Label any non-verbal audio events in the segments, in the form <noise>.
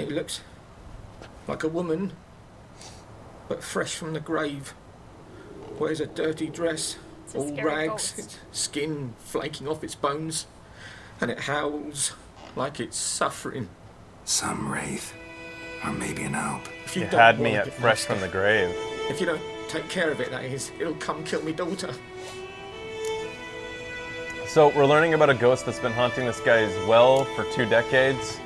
It looks like a woman, but fresh from the grave. Wears a dirty dress, It's all rags, ghost. its skin flaking off its bones, and it howls like it's suffering. Some wraith. Or maybe an alp. If You don't had me work at fresh master, from the grave. If you don't take care of it, that is, it'll come kill me daughter. So we're learning about a ghost that's been haunting this guy's well for two decades.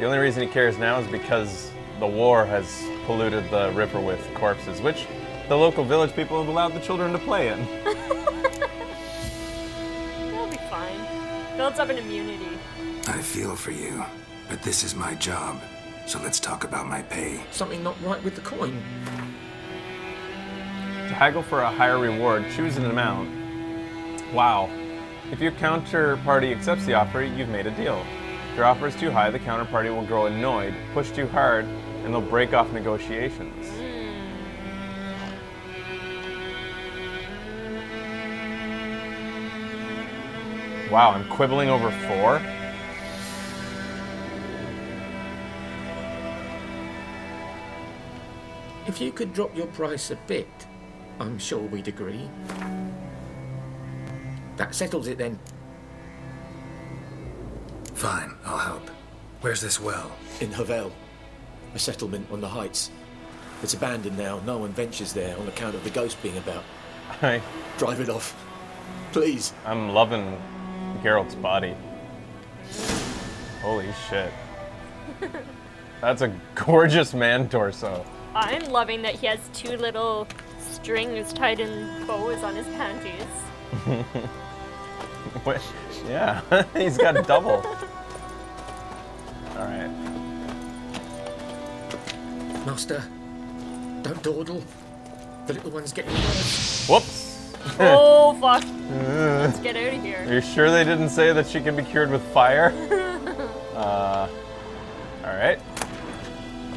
The only reason he cares now is because the war has polluted the river with corpses, which the local village people have allowed the children to play in. <laughs> That'll be fine. Builds up an immunity. I feel for you, but this is my job. So let's talk about my pay. Something not right with the coin. To haggle for a higher reward, choose an amount. Wow. If your counterparty accepts the offer, you've made a deal. Your offer is too high, the counterparty will grow annoyed, push too hard, and they'll break off negotiations. Wow, I'm quibbling over four? If you could drop your price a bit, I'm sure we'd agree. That settles it then. Fine, I'll help. Where's this well? In Havel, a settlement on the heights. It's abandoned now. No one ventures there on account of the ghost being about. I, Drive it off. Please. I'm loving Geralt's body. Holy shit. <laughs> That's a gorgeous man torso. I'm loving that he has two little strings tied in bows on his panties. <laughs> Wait, yeah, <laughs> he's got double. Master, don't dawdle. The little one's getting worse. Whoops. Oh <laughs> fuck! Let's get out of Are here. you sure they didn't say that she can be cured with fire? <laughs> uh, all right.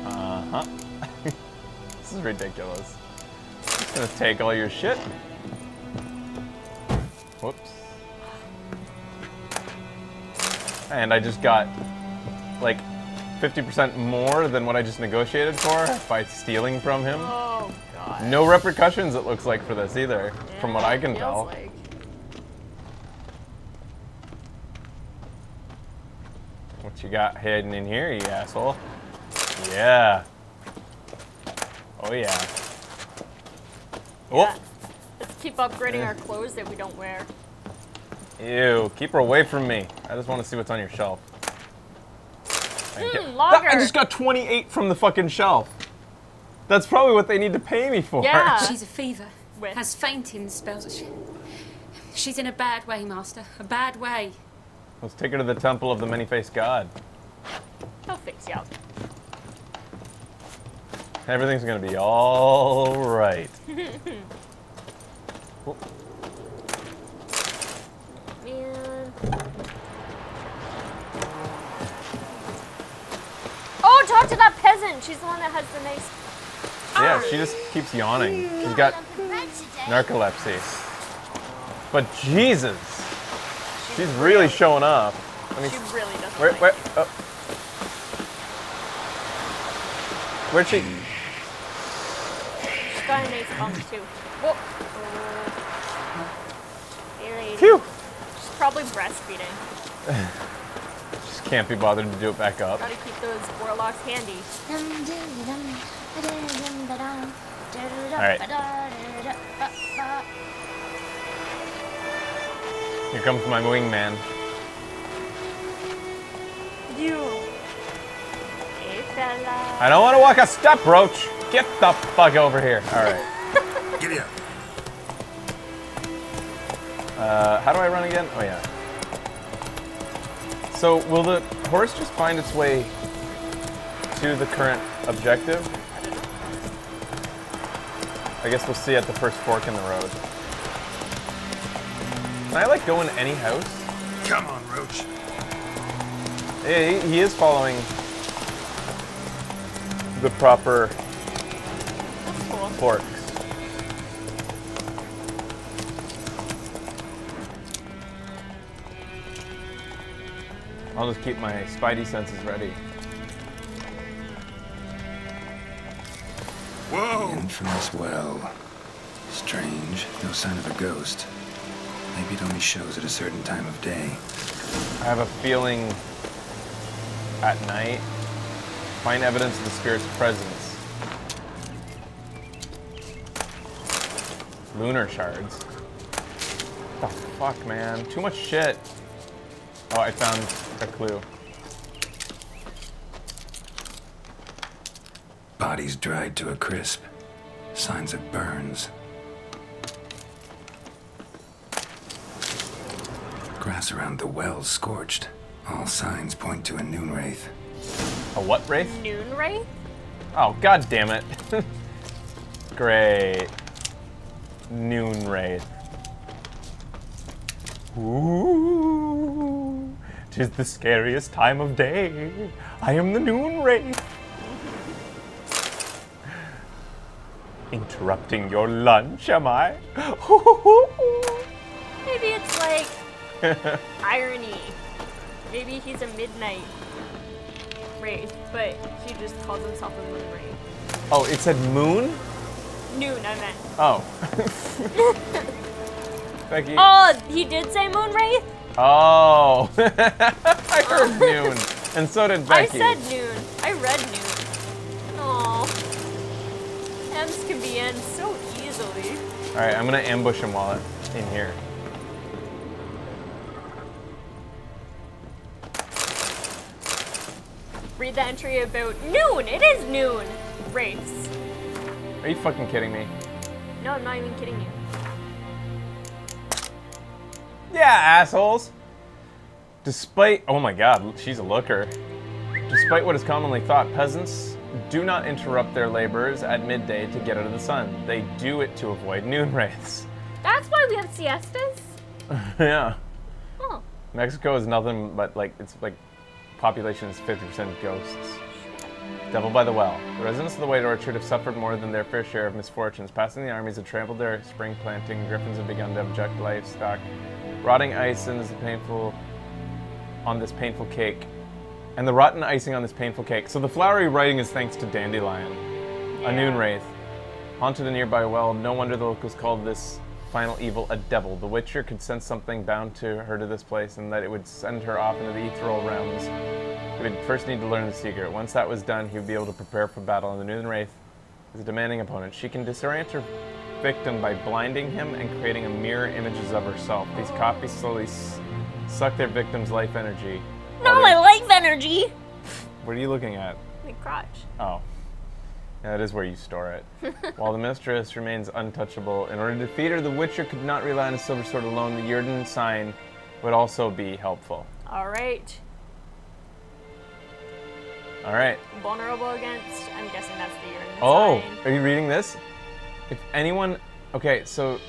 Uh huh. <laughs> this is ridiculous. Just gonna take all your shit. Whoops. And I just got like 50% more than what I just negotiated for by stealing from him. Oh god. No repercussions, it looks like, for this either, from what I can tell. Like. What you got hidden in here, you asshole? Yeah. Oh yeah. Oh, Yeah. Let's keep upgrading our clothes that we don't wear. ew! Keep her away from me. I just want to see what's on your shelf. Thank you. Hmm. I just got 28 from the fucking shelf. That's probably what they need to pay me for. Yeah. <laughs> She's a fever. With- Has fainting spells. She- She's in a bad way, Master. A bad way. Let's take her to the temple of the many-faced god. He'll fix you up. Everything's gonna be all right. <laughs> She's the one that has the nice. yeah, she just keeps yawning. She's got narcolepsy. But Jesus, she's really showing off. I mean, She really doesn't. where, where, oh. Where'd she? She's got a nice bump too. Whoa. Phew. She's probably breastfeeding. <laughs> Just can't be bothered to do it back up. Gotta keep those warlocks handy. Alright. Here comes my wingman. You. Hey, fella. I don't want to walk a step, Roach. Get the fuck over here. All right. <laughs> Giddy up. Uh, how do I run again? Oh yeah. So will the horse just find its way to the current objective? I guess we'll see at the first fork in the road. Can I like go in any house? Come on, Roach. Yeah, he, he is following the proper That's I'll just keep my spidey senses ready. The infamous well. Strange. No sign of a ghost. Maybe it only shows at a certain time of day. I have a feeling at night, find evidence of the spirit's presence. Lunar shards. What the fuck, man? Too much shit. Oh, I found a clue. Bodies dried to a crisp. Signs of burns. Grass around the well scorched. All signs point to a noon wraith. A what wraith? Noon Wraith? Oh, god damn it. <laughs> Great. Noon wraith. Ooh, tis the scariest time of day. I am the noon wraith. Interrupting your lunch, am I? <laughs> Maybe it's like irony. Maybe he's a midnight wraith, but he just calls himself a moon wraith. oh, it said moon? Noon, I meant. Oh. <laughs> Becky. Oh, he did say moon wraith? Oh. <laughs> I heard noon. And so did I said noon. I read noon. Oh. M's can be in so easily. Alright, I'm gonna ambush him while it's in here. Read the entry about noon. It is noon. Race. Are you fucking kidding me? No, I'm not even kidding you. Yeah, assholes. Despite, oh my god, she's a looker. Despite what is commonly thought, peasants do not interrupt their labors at midday to get out of the sun. They do it to avoid noon wraiths. That's why we have siestas? <laughs> yeah. Oh. Mexico is nothing but like, it's like, population is 50% ghosts. Devil by the Well. The residents of the White Orchard have suffered more than their fair share of misfortunes. Passing the armies have trampled their spring planting, griffins have begun to abject livestock. Rotting ice and is painful on this painful cake. And the rotten icing on this painful cake. So the flowery writing is thanks to Dandelion, a noon wraith. Haunted a nearby well, no wonder the locals called this final evil a devil. The Witcher could sense something bound to her to this place, and that it would send her off into the ethereal realms. He would first need to learn the secret. Once that was done, he would be able to prepare for battle, and the Noon Wraith is a demanding opponent. She can disorient her victim by blinding him and creating a mirror images of herself. These copies slowly s- suck their victim's life energy. No, my life energy. What are you looking at? My crotch. Oh. Yeah, that is where you store it. <laughs> While the mistress remains untouchable, in order to defeat her, the Witcher could not rely on a silver sword alone. The Yrden sign would also be helpful. All right. All right. Vulnerable against. I'm guessing that's the urine. Oh, sign. are you reading this? If anyone. Okay, so.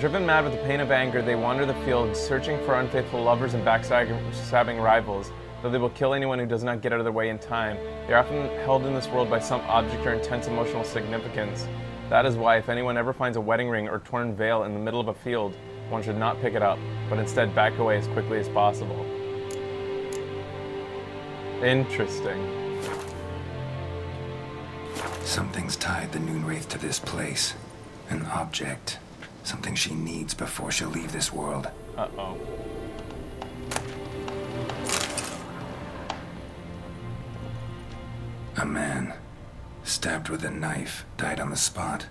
Driven mad with the pain of anger, they wander the field, searching for unfaithful lovers and backstabbing rivals. Though they will kill anyone who does not get out of their way in time, they are often held in this world by some object or intense emotional significance. That is why, if anyone ever finds a wedding ring or torn veil in the middle of a field, one should not pick it up, but instead back away as quickly as possible. Interesting. Something's tied the Noon Wraith to this place. An object. Something she needs before she'll leave this world. Uh A man, stabbed with a knife, died on the spot.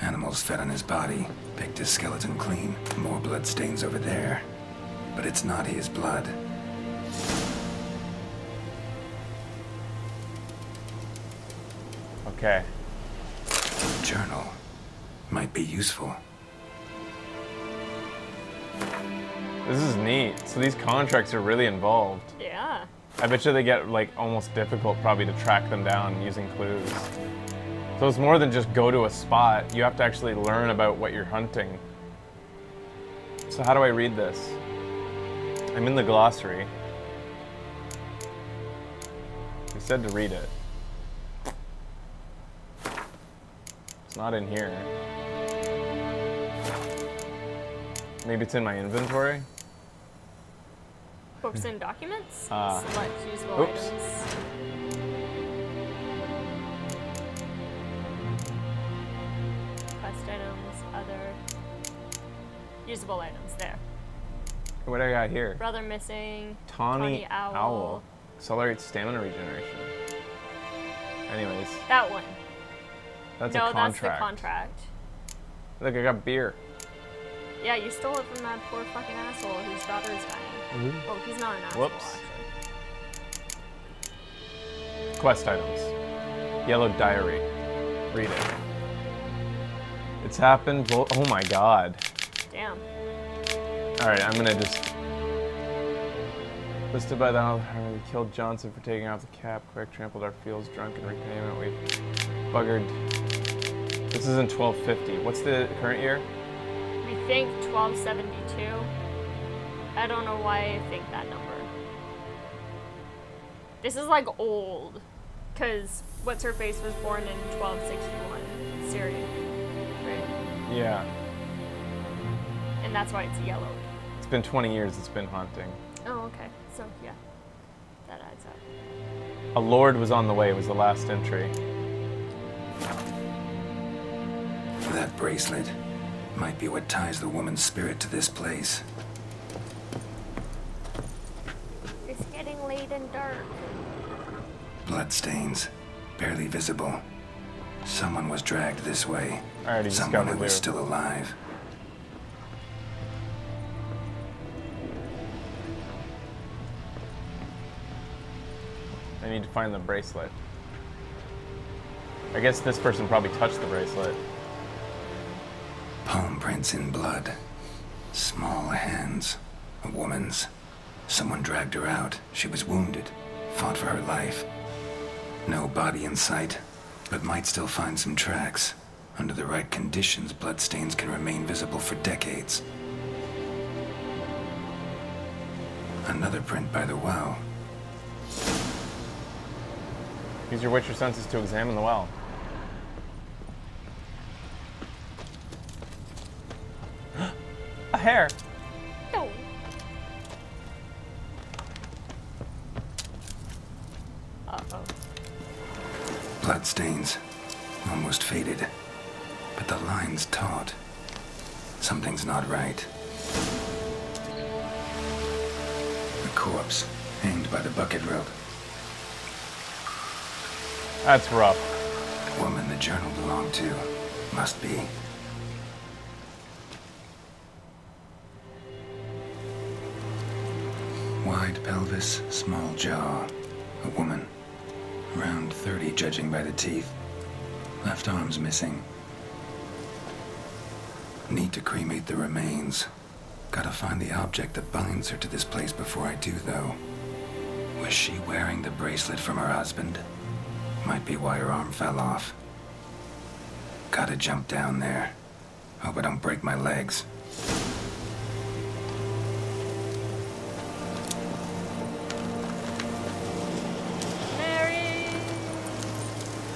Animals fed on his body, picked his skeleton clean. More blood stains over there. But it's not his blood. Okay. Journal. Might be useful. This is neat. So these contracts are really involved. I bet you they get like almost difficult probably to track them down using clues. So it's more than just go to a spot. You have to actually learn about what you're hunting. So how do I read this? I'm in the glossary. You said to read it. It's not in here. Maybe it's in my inventory? Books and documents. Uh, Select usable oops. items. Quest items, other usable items. There. What do I got here? Brother missing. Tawny, Tawny owl. owl. Accelerates stamina regeneration. Anyways. That one. That's no, a contract. No, that's the contract. Look, I got beer. Yeah, you stole it from that poor fucking asshole whose daughter is dying. Oh, he's not an asshole. Whoops. Actually. Quest items. Yellow diary. Read it. It's happened. Oh my god. Damn. All right, I'm gonna just. Listed by the we killed Johnson for taking off the cap. Quick trampled our fields, drunk in repayment. We buggered. This is in 1250. What's the current year? We think 1272. I don't know why I think that number. This is like old. Because What's Her Face was born in 1261. Syria. Right? Yeah. And that's why it's yellow. It's been 20 years. It's been haunting. Oh, okay. So, yeah. That adds up. A lord was on the way. It Was the last entry. That bracelet might be what ties the woman's spirit to this place. It's getting late and dark. Bloodstains, barely visible. Someone was dragged this way. I already Someone who was still alive. I need to find the bracelet. I guess this person probably touched the bracelet. Palm prints in blood. Small hands. A woman's. Someone dragged her out. She was wounded. Fought for her life. No body in sight, but might still find some tracks. Under the right conditions, bloodstains can remain visible for decades. Another print by the well. Use your Witcher senses to examine the well. Hair. No. Uh-oh. Bloodstains. Almost faded. But the line's taut. Something's not right. A corpse, hanged by the bucket rope. That's rough. The Woman the journal belonged to. Must be. Wide pelvis, small jaw. A woman. Around 30, judging by the teeth. Left arm's missing. Need to cremate the remains. Gotta find the object that binds her to this place before I do, though. Was she wearing the bracelet from her husband? Might be why her arm fell off. Gotta jump down there. Hope I don't break my legs.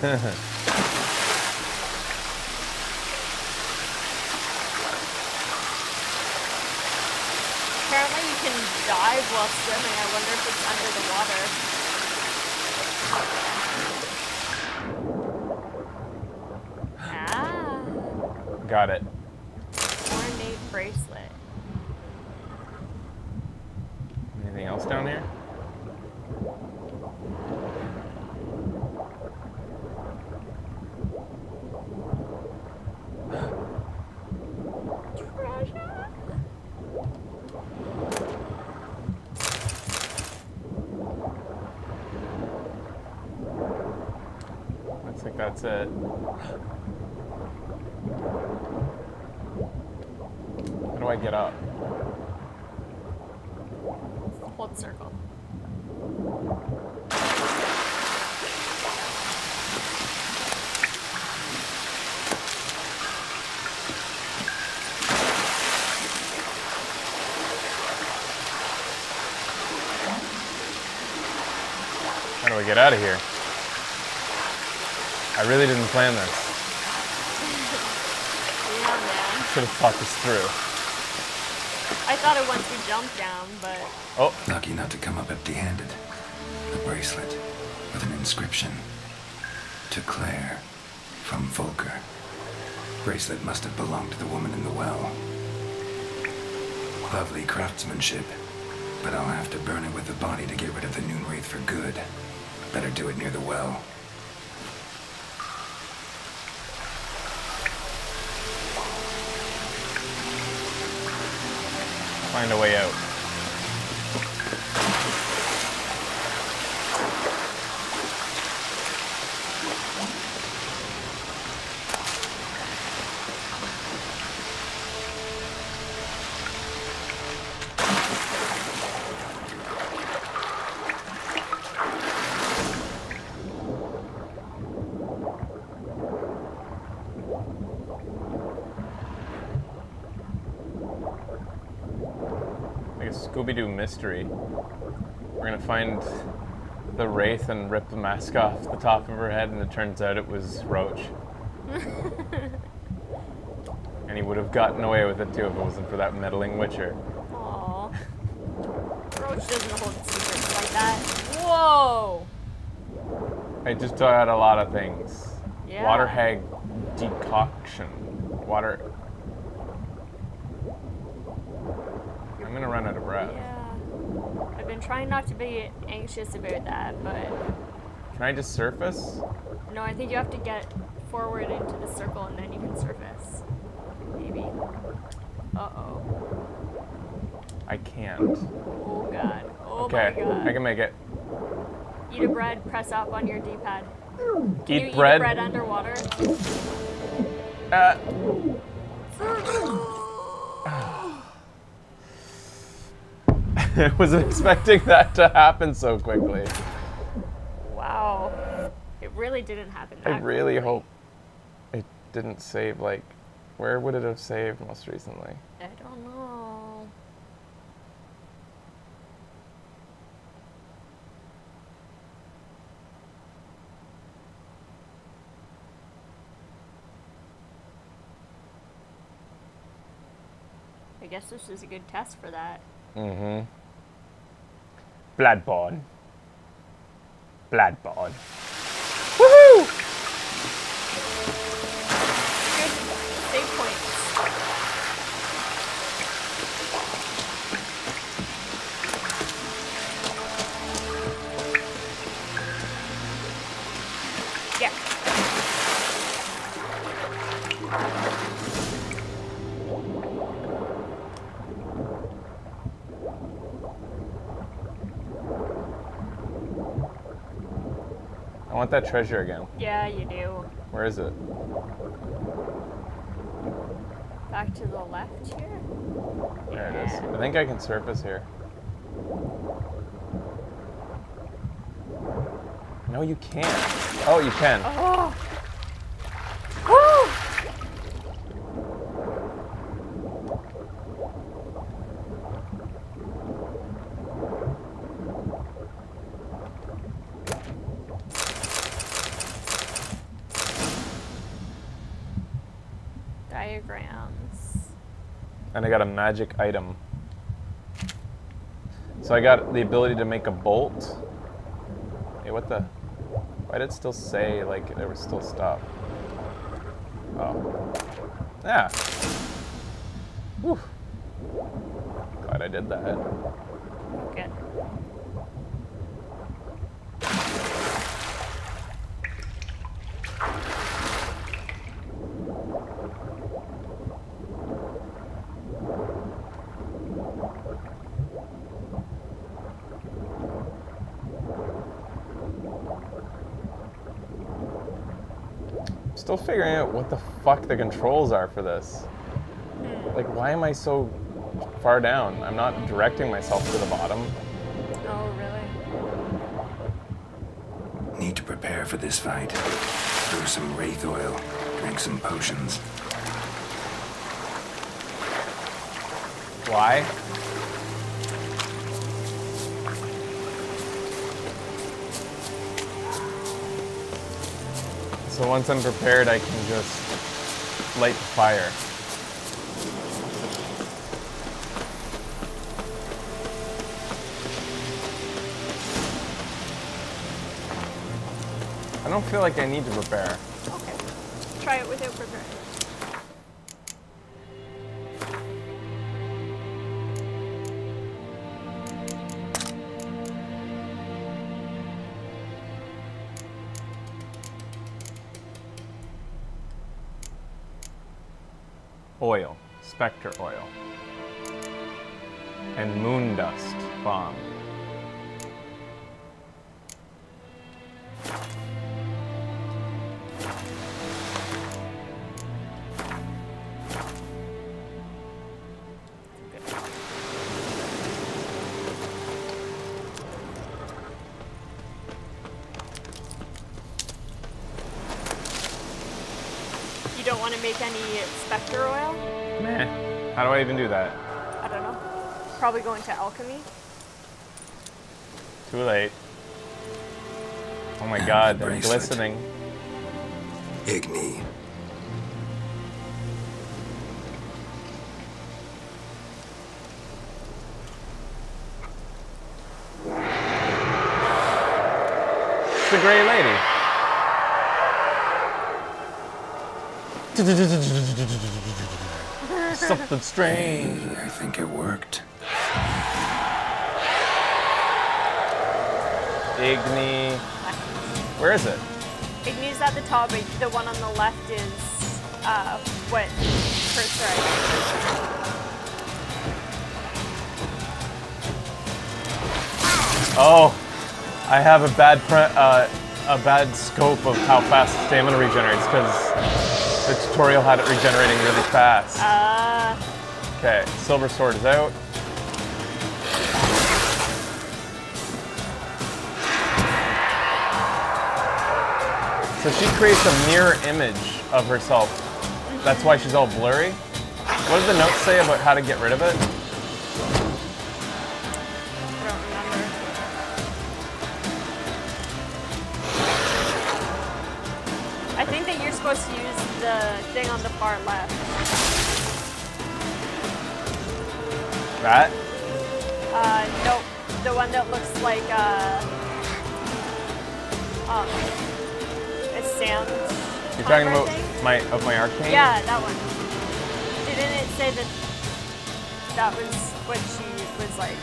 Apparently you can dive while swimming. I wonder if it's under the water. Ah, Got it. ornate bracelet. Anything else down here? Treasure. Looks like that's it. How do I get up? Hold circle. How do I get out of here? I really didn't plan this. Yeah, man. Should have thought this through. I thought it once we jumped down, but Oh, Lucky not to come up empty handed. A bracelet with an inscription To Claire from Volker. Bracelet must have belonged to the woman in the well. Lovely craftsmanship. But I'll have to burn it with the body to get rid of the Noon Wraith for good. Better do it near the well. Find a way out. Mystery. We're gonna find the Wraith and rip the mask off the top of her head, and it turns out it was Roach. <laughs> and he would have gotten away with it too if it wasn't for that meddling Witcher. Aww. Roach doesn't hold secrets like that. Whoa! I just out a lot of things. Yeah. Water hag decoction. Water. I'm gonna run out of breath. Yeah. I've been trying not to be anxious about that, but Can I just surface? no, I think you have to get forward into the circle and then you can surface. Maybe. Uh oh. I can't. Oh god. Oh okay, my god. I can make it. Eat a bread, press up on your D pad. Can Eat you eat bread. a bread underwater? Uh, <gasps> <laughs> <laughs> I wasn't expecting that to happen so quickly. Wow. It really didn't happen I really quickly. hope it didn't save, like, where would it have saved most recently? I don't know. I guess this is a good test for that. Mm-hmm. Bloodborne. Bloodborne. Want that treasure again. Yeah, you do. Where is it? Back to the left here. There it is. I think I can surface here. No, you can't. Oh, you can. Oh. Woo! Diagrams. And I got a magic item. So I got the ability to make a bolt. Hey, what the? Why did it still say like there was still stuff? Oh. Yeah. Whew. Glad I did that. Figuring out what the fuck the controls are for this. Like, why am I so far down? I'm not directing myself to the bottom. Oh, really? Need to prepare for this fight. Brew some wraith oil. Drink some potions. Why? So once I'm prepared, I can just light the fire. I don't feel like I need to prepare. Okay. Try it without preparing. Oil, specter oil, and moon dust bomb. You don't want to make any specter oil? Meh. How do I even do that? I don't know. Probably go into alchemy. Too late. Oh my And god, the they're glistening. Igni. It's the Grey Lady. <laughs> Something strange. I think it worked. Igni. Where is it? Igni's at the top, but the one on the left is uh, what Kurt's right. Oh, I have a bad pre- uh, a bad scope of how fast stamina regenerates because the tutorial had it regenerating really fast. Uh, Okay, silver sword is out. So she creates a mirror image of herself. That's why she's all blurry. What does the note say about how to get rid of it? That? Uh, nope. The one that looks like, uh, um, a sand. You're talking about thing? my of my arcane? Yeah, that one. Didn't it say that that was what she was like?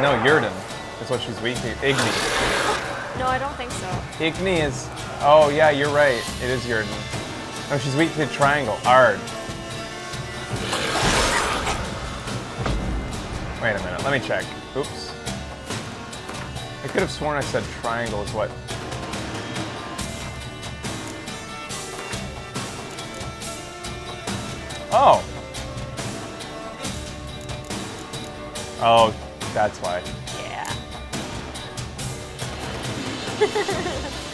No, Yrden. That's what she's weak to. Igni. No, I don't think so. Igni is. Oh yeah, you're right. It is Yrden. Oh, she's weak to triangle. Ard. Wait a minute. Let me check. Oops. I could have sworn I said triangle is what. Oh. Oh, that's why. Yeah. <laughs>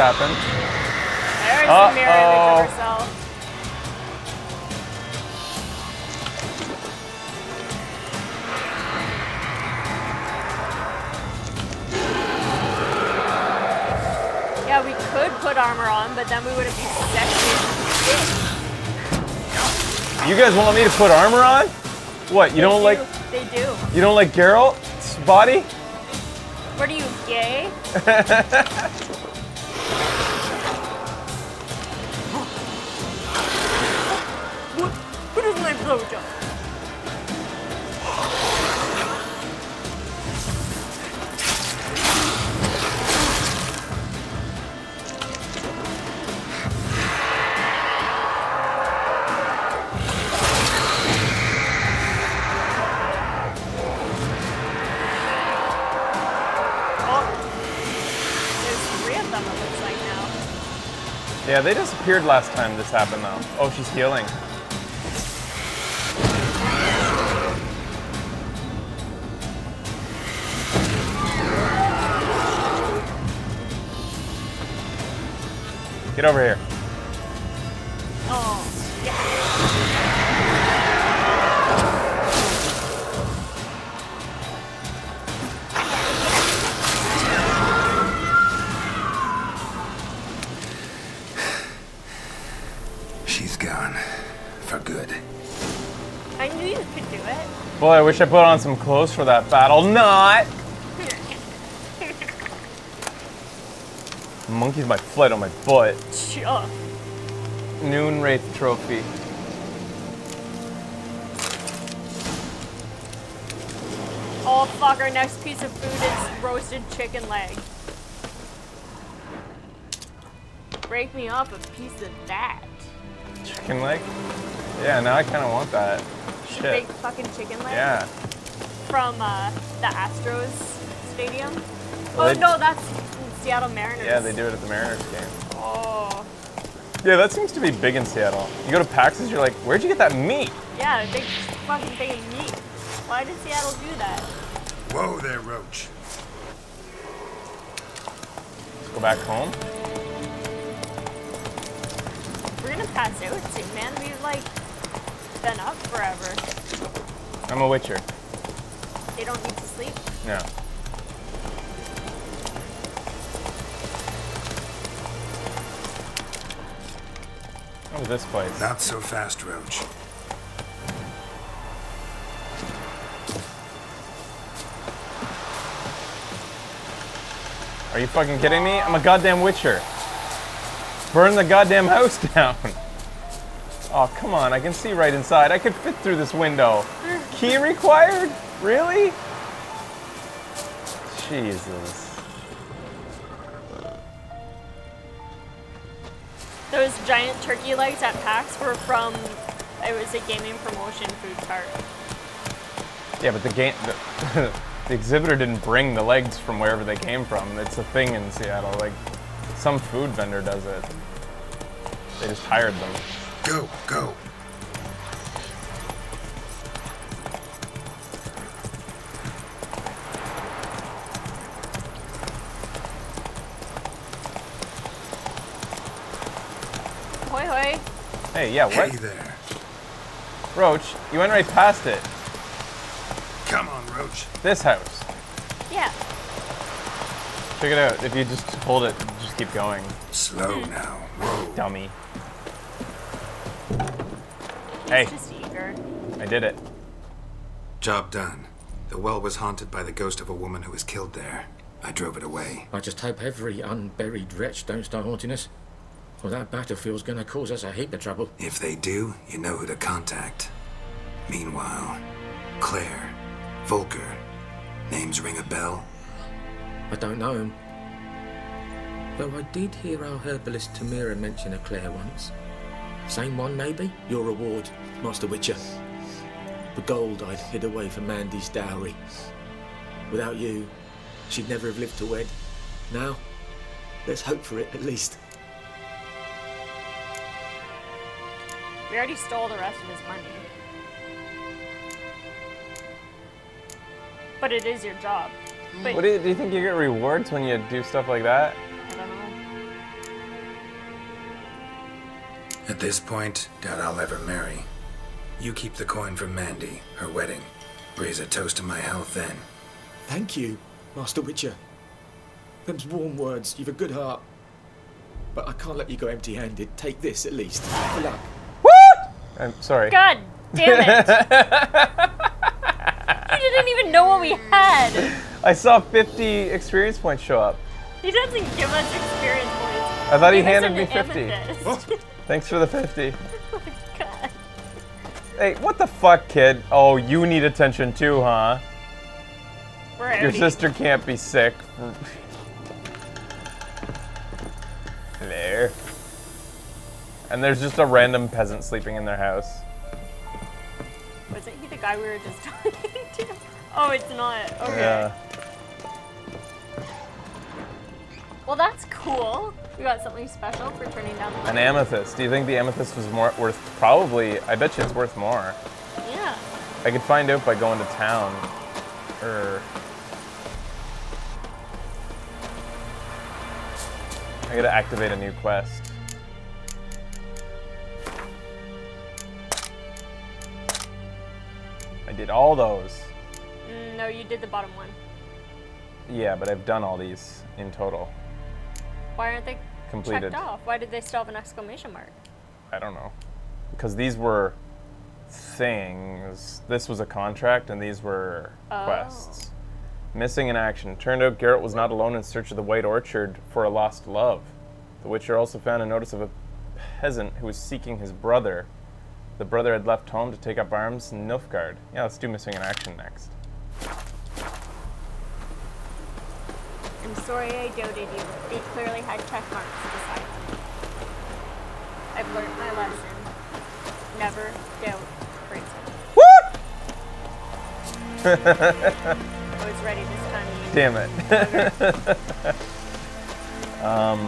Happened? There's the mirror image of herself. Yeah, we could put armor on, but then we would have been sexy You guys want me to put armor on? What? You shit. don't They like. They do. you don't like Geralt's body? What are you, gay? <laughs> disappeared last time this happened though. Oh, she's healing. Get over here. I wish I put on some clothes for that battle. Not! Monkey's my foot on my butt. Sure. Noon Wraith Trophy. Oh fuck, our next piece of food is roasted chicken leg. Break me off a piece of that. Chicken leg? Yeah, now I kind of want that. Shit. Big fucking chicken leg Yeah. from uh, the Astros stadium. Well, oh they- no, that's Seattle Mariners. Yeah, they do it at the Mariners game. Oh, Yeah, that seems to be big in Seattle. You go to PAX's, you're like, where'd you get that meat? yeah, big fucking big meat. Why did Seattle do that? Whoa there, Roach. Let's go back home. We're gonna pass out soon, man. We've like been up forever. I'm a witcher. They don't need to sleep. No. Oh, this place. Not so fast, Roach. Are you fucking kidding me? I'm a goddamn witcher. Burn the goddamn house <laughs> down. Oh, come on. I can see right inside. I could fit through this window. Key required? Really? Jesus. Those giant turkey legs at PAX were from. It was a gaming promotion food cart. Yeah, but the game, the, <laughs> the exhibitor didn't bring the legs from wherever they came from. It's a thing in Seattle. Like, some food vendor does it. They just hired them. Go, go. Hoi hoi. Hey, yeah, what? Hey there. Roach, you went right past it. Come on, Roach. This house. Yeah. Check it out. If you just hold it, just keep going. Slow now. Whoa. Dummy. Hey, just eager. I did it. Job done. The well was haunted by the ghost of a woman who was killed there. I drove it away. I just hope every unburied wretch don't start haunting us. Well, that battlefield's gonna cause us a heap of trouble. If they do, you know who to contact. Meanwhile, Claire, Volker, names ring a bell? I don't know him. Though I did hear our herbalist Tomira mention a Claire once. Same one, maybe? Your reward, Master Witcher. The gold I'd hid away from Mandy's dowry. Without you, she'd never have lived to wed. Now, let's hope for it at least. We already stole the rest of his money. But it is your job. But What do you, do you think you get rewards when you do stuff like that? At this point, doubt I'll ever marry. You keep the coin for Mandy, her wedding. Raise a toast to my health then. Thank you, Master Witcher. Them's warm words. You've a good heart. But I can't let you go empty handed. Take this at least. For luck. I'm sorry. God damn it! <laughs> he didn't even know what we had. I saw 50 experience points show up. He doesn't give us experience points. I thought he Give us handed me 50. <laughs> Thanks for the 50. <laughs> God. Hey, what the fuck, kid? Oh, you need attention too, huh? Your sister can't be sick. there. And there's just a random peasant sleeping in their house. Wasn't he the guy we were just <laughs> talking to? Oh, it's not. Okay. Yeah. Well, that's cool. We got something special for turning down the An amethyst. Do you think the amethyst was more worth? Probably. I bet you it's worth more. Yeah. I could find out by going to town. Or. I gotta activate a new quest. I did all those. Mm, no, you did the bottom one. Yeah, but I've done all these in total. Why aren't they Completed. checked off? Why did they still have an exclamation mark? I don't know. Because these were things. This was a contract, and these were Oh. quests. Missing in action. Turned out Geralt was not alone in search of the White Orchard for a lost love. The Witcher also found a notice of a peasant who was seeking his brother. The brother had left home to take up arms in Nilfgaard. Yeah, let's do missing in action next. I'm sorry I doubted you. They clearly had check marks beside them. I've learned my lesson. Never doubt Brinson. I was ready this time. Damn it. <laughs> um,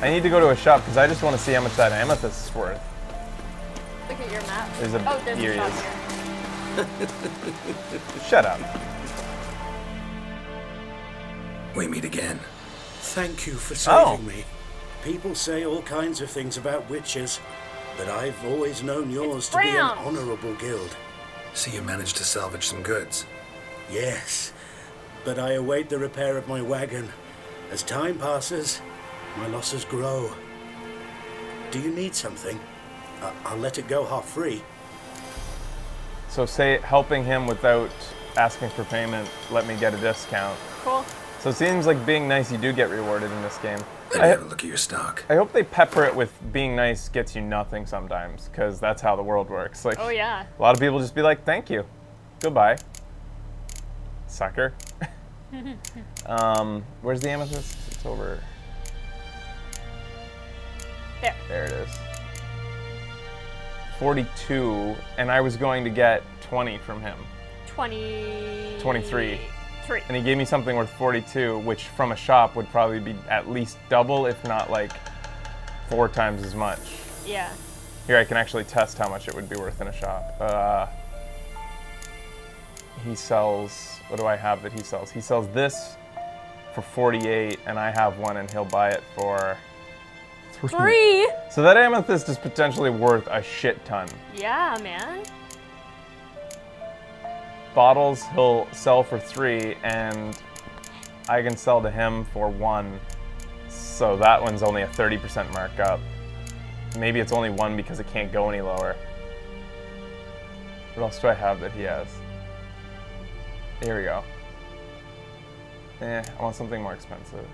I need to go to a shop because I just want to see how much that amethyst is worth. Look at your map. There's a- oh, there's here a shop here. Shut up. We meet again. Thank you for Oh. saving me. People say all kinds of things about witchers, but I've always known yours to be an honorable guild. So you managed to salvage some goods. Yes, but I await the repair of my wagon. As time passes, my losses grow. Do you need something? I- I'll let it go half free. So say helping him without asking for payment, let me get a discount. Cool. So it seems like being nice, you do get rewarded in this game. I, have a look at your stock. I hope they pepper it with being nice gets you nothing sometimes, because that's how the world works. Like Oh yeah. a lot of people just be like, "Thank you, goodbye, sucker." <laughs> um, where's the amethyst? It's over. There. There it is. 42, and I was going to get 20 from him. 20. 23. Three. And he gave me something worth 42, which from a shop would probably be at least double, if not like four times as much. Yeah. Here, I can actually test how much it would be worth in a shop. Uh, he sells. What do I have that he sells? He sells this for 48, and I have one, and he'll buy it for three. Three. So that amethyst is potentially worth a shit ton. Yeah, man. Bottles he'll sell for three, and I can sell to him for one. So that one's only a 30% markup. Maybe it's only one because it can't go any lower. What else do I have that he has? Here we go. Eh, I want something more expensive.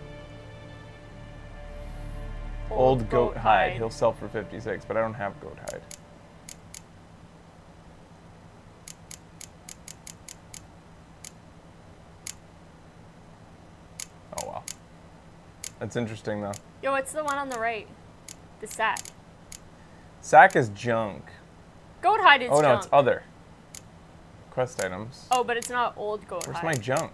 Old, goat, hide. He'll sell for 56, but I don't have goat hide. Oh wow. That's interesting though. Yo, what's the one on the right? The sack. Sack is junk. Goat hide is oh no, junk. it's other. Quest items. Oh, but it's not old goat Where's hide. my junk?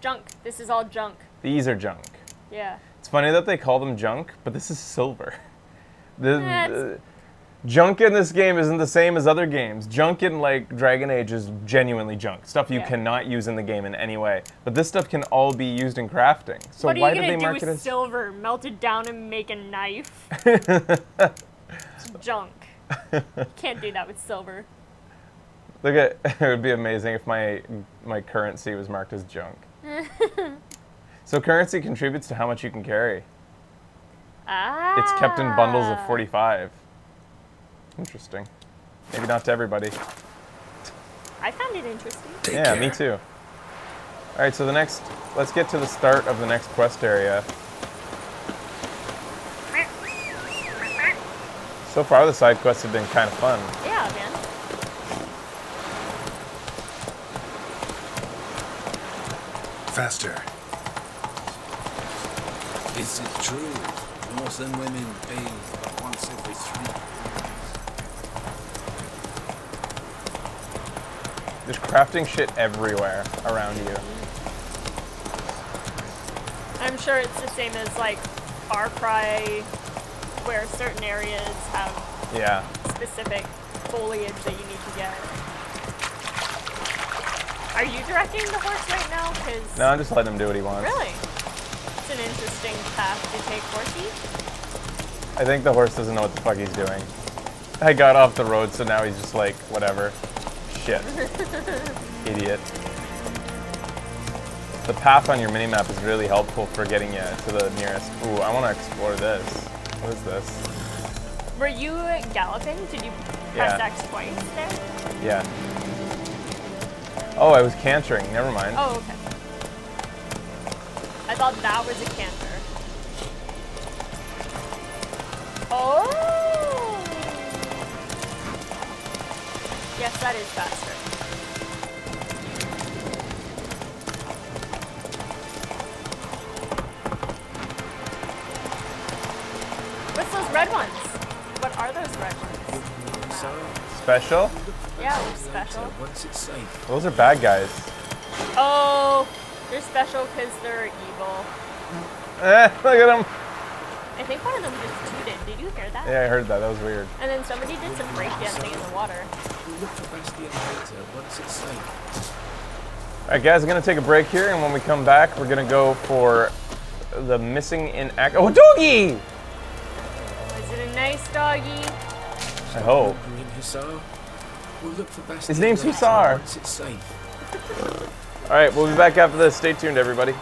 junk? This is all junk. These are junk. Yeah. It's funny that they call them junk, but this is silver. <laughs> The, Eh, the- junk in this game isn't the same as other games. Junk in like Dragon Age is genuinely junk. Stuff you Yeah. cannot use in the game in any way. But this stuff can all be used in crafting. So what are why you did gonna they do with it silver? Melt it down and make a knife? <laughs> it's junk. you Can't do that with silver. Look at <laughs> it would be amazing if my my currency was marked as junk. <laughs> so currency contributes to how much you can carry. Ah. It's kept in bundles of 45. Interesting. Maybe not to everybody. I found it interesting. Take yeah, care. me too. All right, so the next, let's get to the start of the next quest area. So far, the side quests have been kind of fun. Yeah, man. Faster. Is it true? Northern women bathe but once every three There's crafting shit everywhere around you. I'm sure it's the same as like Far Cry, where certain areas have Yeah. specific foliage that you need to get. Are you directing the horse right now? Cause No, I'm just letting him do what he wants. really, it's an interesting path to take, horsey. I think the horse doesn't know what the fuck he's doing. I got off the road, so now he's just like, whatever. Shit. Idiot. The path on your minimap is really helpful for getting you to the nearest. Ooh, I want to explore this. What is this? Were you galloping? Did you Yeah. press X twice there? Yeah. Oh, I was cantering. Never mind. Oh, okay. I thought that was a canter. Oh! Yes, that is faster. What's those red ones? What are those red ones? Special? Yeah, they're special. Once it's safe. Those are bad guys. Oh, they're special because they're evil. Eh, look at them. I think one of them just tooted. Did you hear that? Yeah, I heard that. That was weird. And then somebody did some breakdancing in the water. All right, guys, I'm gonna take a break here, and when we come back, we're gonna go for the missing in act. Oh, doggy! Oh, Was it a nice doggy? I hope. Green Hussar. We'll look for Bastion His name's later, Hussar. Once safe. All right, we'll be back after this. Stay tuned, everybody.